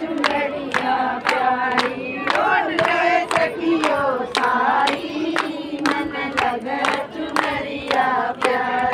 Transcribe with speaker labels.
Speaker 1: चुनरिया प्यारी ओढ़ सारी मन लगा चुनरिया प्यारी।